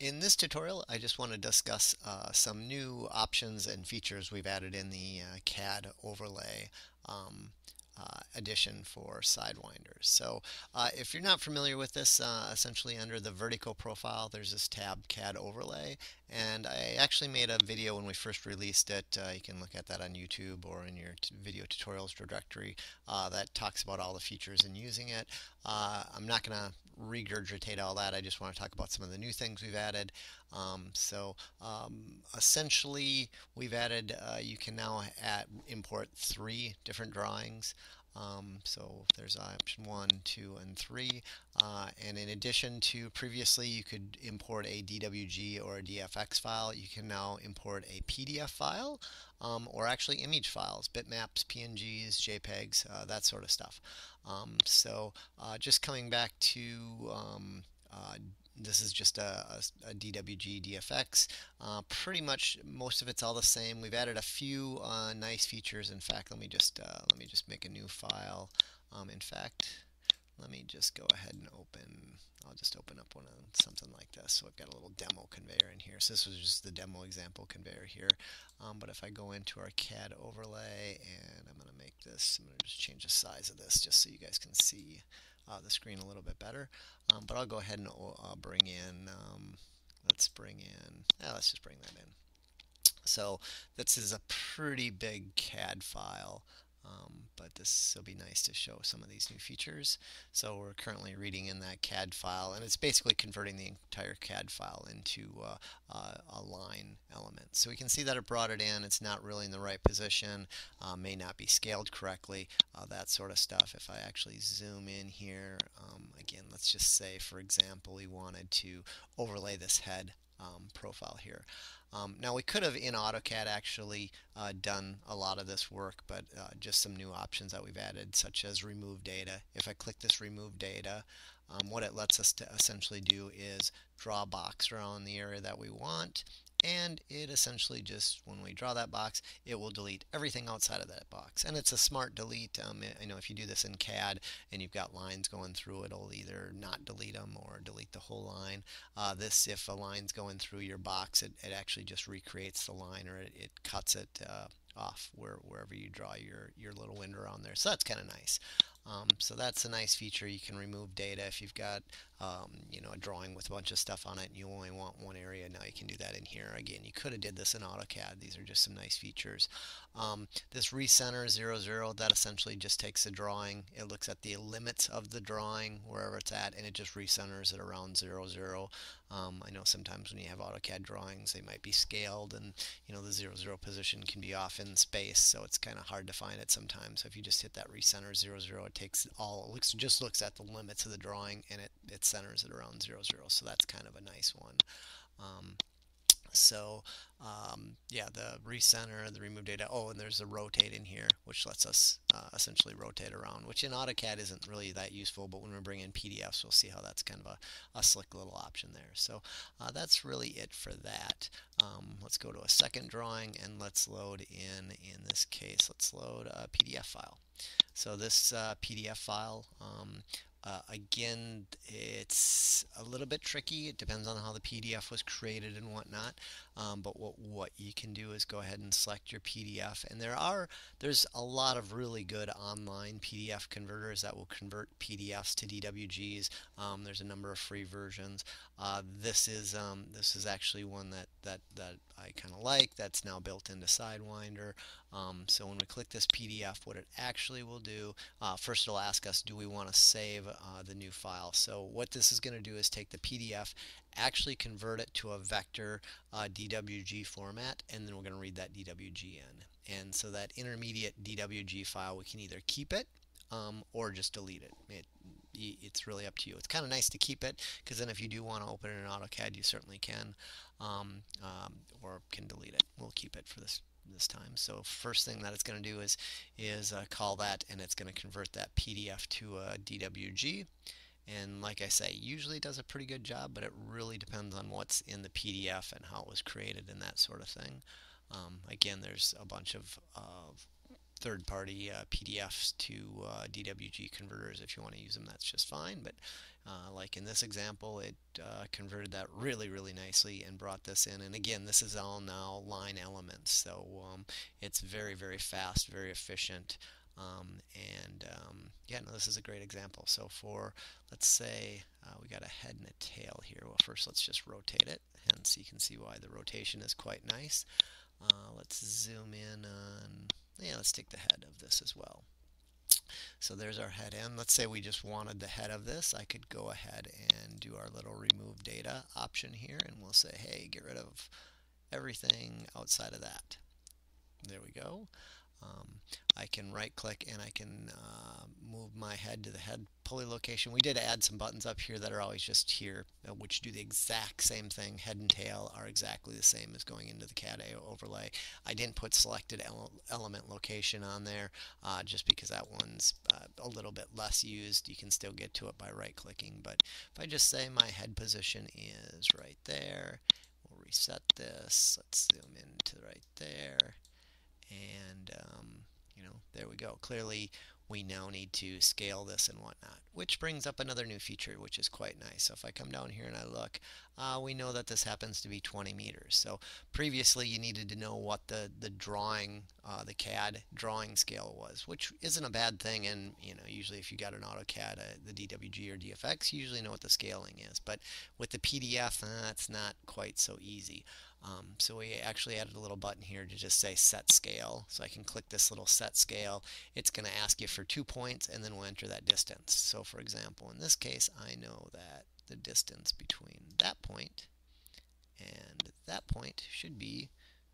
In this tutorial, I just want to discuss uh, some new options and features we've added in the uh, CAD overlay um, uh, addition for Sidewinders. So uh, if you're not familiar with this, uh, essentially under the vertical profile, there's this tab CAD overlay. And I actually made a video when we first released it. Uh, you can look at that on YouTube or in your video tutorials directory that talks about all the features and using it. I'm not going to regurgitate all that. I just want to talk about some of the new things we've added. Um, so um, essentially, we've added, uh, you can now import three different drawings. Um, so there's option one, two, and three. Uh, and in addition to previously, you could import a DWG or a DFX file. You can now import a PDF file um, or actually image files, bitmaps, PNGs, JPEGs, uh, that sort of stuff. Um, so uh, just coming back to um, uh, this is just a, a, a DWG DFX. Uh, pretty much most of it's all the same. We've added a few uh, nice features. In fact, let me just uh, let me just make a new file. Um, in fact, let me just go ahead and open. I'll just open up one of something like this. So I've got a little demo conveyor in here. So this was just the demo example conveyor here. Um, but if I go into our CAD overlay and I'm going to make this, I'm going to just change the size of this just so you guys can see uh, the screen a little bit better. Um, but I'll go ahead and uh, bring in, um, let's bring in, uh, let's just bring that in. So this is a pretty big CAD file. Um, but this will be nice to show some of these new features. So we're currently reading in that CAD file, and it's basically converting the entire CAD file into uh, uh, a line element. So we can see that it brought it in. It's not really in the right position, uh, may not be scaled correctly, uh, that sort of stuff. If I actually zoom in here, um, again, let's just say, for example, we wanted to overlay this head um, profile here. Um, now we could have in AutoCAD actually uh, done a lot of this work, but uh, just some new options that we've added, such as remove data. If I click this remove data, um, what it lets us to essentially do is draw a box around the area that we want and it essentially just when we draw that box it will delete everything outside of that box and it's a smart delete um, I know if you do this in CAD and you've got lines going through it'll either not delete them or delete the whole line uh, this if a line's going through your box it, it actually just recreates the line or it, it cuts it uh, off where, wherever you draw your, your little window on there. So that's kind of nice. Um, so that's a nice feature. You can remove data if you've got um, you know a drawing with a bunch of stuff on it and you only want one area. Now you can do that in here. Again, you could have did this in AutoCAD. These are just some nice features. Um, this recenter 00, zero that essentially just takes a drawing. It looks at the limits of the drawing wherever it's at and it just recenters it around 00. Um, I know sometimes when you have AutoCAD drawings they might be scaled and you know the 00 position can be off in space so it's kind of hard to find it sometimes. So if you just hit that recenter 00 it takes all, it looks, just looks at the limits of the drawing and it, it centers it around 00. So that's kind of a nice one. Um, so um, yeah, the recenter, the remove data. Oh, and there's a rotate in here, which lets us uh, essentially rotate around, which in AutoCAD isn't really that useful, but when we bring in PDFs, we'll see how that's kind of a, a slick little option there. So uh, that's really it for that. Um, let's go to a second drawing and let's load in, in this case, let's load a PDF file. So this uh, PDF file um, uh, again, it's a little bit tricky. It depends on how the PDF was created and whatnot. Um, but what, what you can do is go ahead and select your PDF. And there are there's a lot of really good online PDF converters that will convert PDFs to DWGs. Um, there's a number of free versions. Uh, this is um, this is actually one that that that I kind of like. That's now built into Sidewinder. Um, so when we click this PDF, what it actually will do, uh, first it'll ask us, do we want to save uh, the new file? So what this is going to do is take the PDF, actually convert it to a vector uh, DWG format, and then we're going to read that DWG in. And so that intermediate DWG file, we can either keep it um, or just delete it. it it's really up to you. It's kind of nice to keep it because then if you do want to open it in AutoCAD, you certainly can, um, um, or can delete it. We'll keep it for this this time. So first thing that it's going to do is is uh, call that, and it's going to convert that PDF to a DWG. And like I say, usually does a pretty good job, but it really depends on what's in the PDF and how it was created and that sort of thing. Um, again, there's a bunch of, of third-party uh, PDFs to uh, DWG converters if you want to use them that's just fine but uh, like in this example it uh, converted that really really nicely and brought this in and again this is all now line elements so um, it's very very fast very efficient um, and um, yeah no this is a great example. So for let's say uh, we got a head and a tail here well first let's just rotate it hence you can see why the rotation is quite nice. Uh, let's zoom in on yeah, let's take the head of this as well. So there's our head end. Let's say we just wanted the head of this. I could go ahead and do our little remove data option here and we'll say, hey, get rid of everything outside of that. There we go. Um, I can right click and I can uh, move my head to the head pulley location. We did add some buttons up here that are always just here, uh, which do the exact same thing. Head and tail are exactly the same as going into the CAD overlay. I didn't put selected ele element location on there uh, just because that one's uh, a little bit less used. You can still get to it by right clicking, but if I just say my head position is right there, we'll reset this. Let's zoom into right there and um, you know there we go. Clearly we now need to scale this and whatnot which brings up another new feature which is quite nice. So if I come down here and I look uh, we know that this happens to be 20 meters. So previously you needed to know what the the drawing uh, the CAD drawing scale was which isn't a bad thing. And you know usually if you got an AutoCAD uh, the DWG or DFX you usually know what the scaling is. But with the PDF uh, it's not quite so easy um, so we actually added a little button here to just say set scale. So I can click this little set scale. It's going to ask you for two points and then we'll enter that distance. So for example, in this case, I know that the distance between that point and that point should be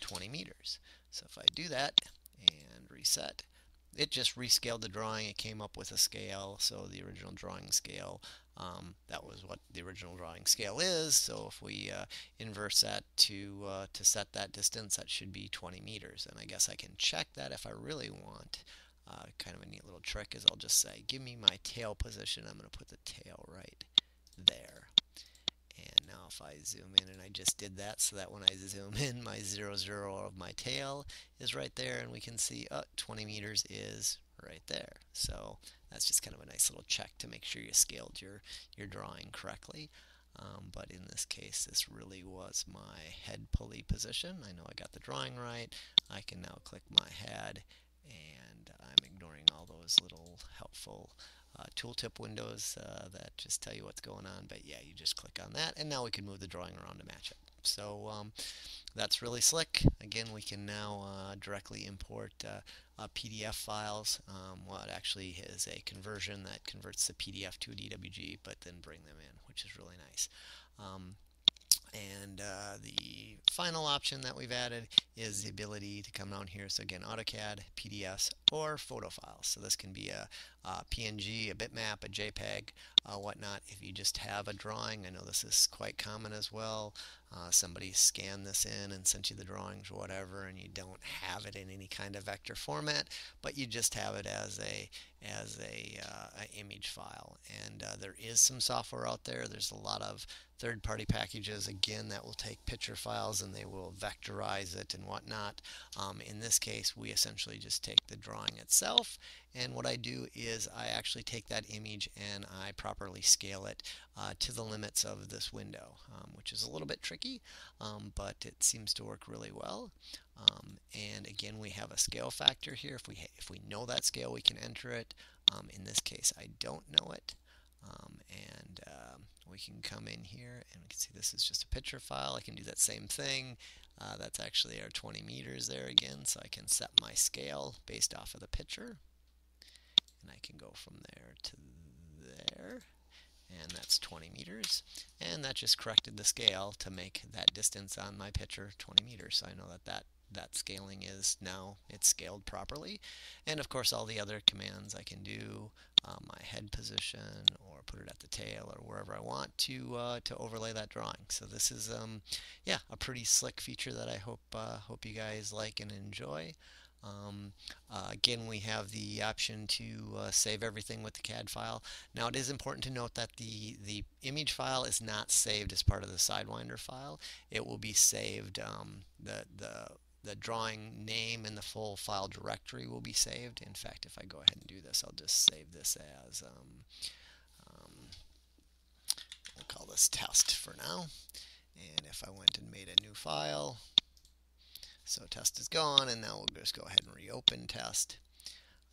20 meters. So if I do that and reset, it just rescaled the drawing. It came up with a scale, so the original drawing scale, um, that was what the original drawing scale is. So if we uh, inverse that to, uh, to set that distance, that should be 20 meters. And I guess I can check that if I really want. Uh, kind of a neat little trick is I'll just say, give me my tail position. I'm going to put the tail right there. Now if I zoom in and I just did that so that when I zoom in my 0, 0 of my tail is right there and we can see oh, 20 meters is right there. So that's just kind of a nice little check to make sure you scaled your, your drawing correctly. Um, but in this case, this really was my head pulley position. I know I got the drawing right. I can now click my head, and I'm ignoring all those little helpful uh, tooltip windows uh, that just tell you what's going on. But yeah, you just click on that, and now we can move the drawing around to match it. So um, that's really slick. Again, we can now uh, directly import uh, uh, PDF files. Um, well, it actually is a conversion that converts the PDF to a DWG, but then bring them in, which is really nice. Um, and uh, the final option that we've added is the ability to come down here. So again, AutoCAD, PDFs, or photo files. So this can be a, a PNG, a bitmap, a JPEG, uh, whatnot. If you just have a drawing, I know this is quite common as well. Uh, somebody scanned this in and sent you the drawings or whatever, and you don't have it in any kind of vector format, but you just have it as a as a, uh, a image file. And uh, there is some software out there. There's a lot of third-party packages again that will take picture files and they will vectorize it and whatnot. Um, in this case, we essentially just take the drawing itself and what I do is I actually take that image and I properly scale it uh, to the limits of this window, um, which is a little bit tricky, um, but it seems to work really well. Um, and again, we have a scale factor here. If we if we know that scale, we can enter it. Um, in this case, I don't know it. Um, and um, we can come in here and we can see this is just a picture file. I can do that same thing. Uh, that's actually our 20 meters there again, so I can set my scale based off of the picture. And I can go from there to there. And that's 20 meters. And that just corrected the scale to make that distance on my picture 20 meters. So I know that that that scaling is now it's scaled properly. And of course all the other commands I can do uh, my head position or put it at the tail or wherever I want to uh, to overlay that drawing. So this is um, yeah a pretty slick feature that I hope uh, hope you guys like and enjoy um, uh, again, we have the option to uh, save everything with the CAD file. Now, it is important to note that the, the image file is not saved as part of the Sidewinder file. It will be saved, um, the, the the drawing name and the full file directory will be saved. In fact, if I go ahead and do this, I'll just save this as, um, um, we'll call this test for now. And if I went and made a new file, so test is gone, and now we'll just go ahead and reopen test.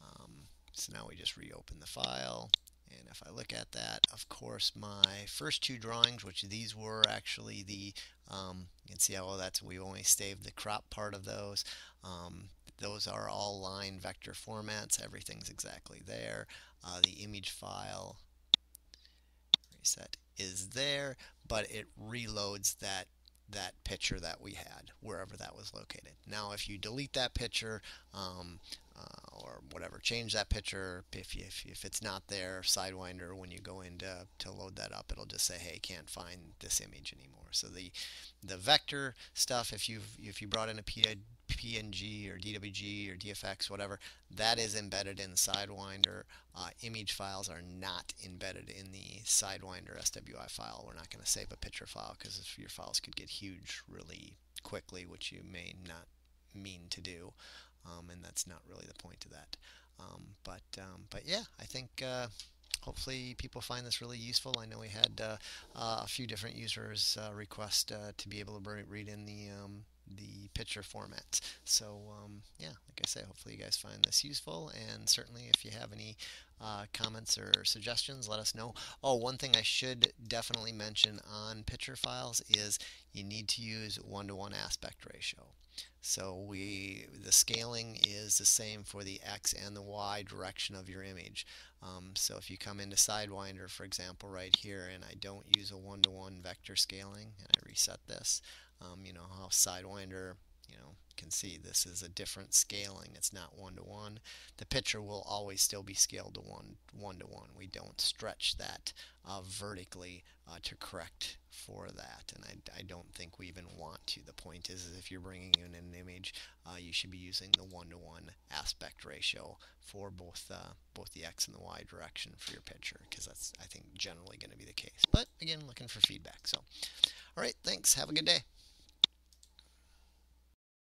Um, so now we just reopen the file. And if I look at that, of course, my first two drawings, which these were actually the, um, you can see how that's, we only saved the crop part of those. Um, those are all line vector formats. Everything's exactly there. Uh, the image file reset is there, but it reloads that that picture that we had wherever that was located. Now, if you delete that picture, um, uh, or whatever. Change that picture if, you, if, if it's not there. Sidewinder, when you go in to, to load that up, it'll just say, hey, can't find this image anymore. So the the vector stuff, if you if you brought in a PNG or DWG or DFX, whatever, that is embedded in Sidewinder. Uh, image files are not embedded in the Sidewinder SWI file. We're not going to save a picture file because your files could get huge really quickly, which you may not mean to do um, and that's not really the point of that. Um, but um, but yeah, I think uh, hopefully people find this really useful. I know we had uh, uh, a few different users uh, request uh, to be able to read in the um, the picture formats. So um, yeah, like I say, hopefully you guys find this useful, and certainly if you have any uh, comments or suggestions, let us know. Oh, one thing I should definitely mention on picture files is you need to use one-to-one -one aspect ratio. So we the scaling is the same for the X and the Y direction of your image. Um, so if you come into Sidewinder, for example, right here, and I don't use a one-to-one -one vector scaling, and I reset this, um, you know how Sidewinder you know, can see this is a different scaling. It's not one to one. The picture will always still be scaled to one one to one. We don't stretch that uh, vertically uh, to correct for that, and I, I don't think we even want to. The point is, is if you're bringing in an image, uh, you should be using the one to one aspect ratio for both uh, both the x and the y direction for your picture, because that's I think generally going to be the case. But again, looking for feedback. So, all right, thanks. Have a good day.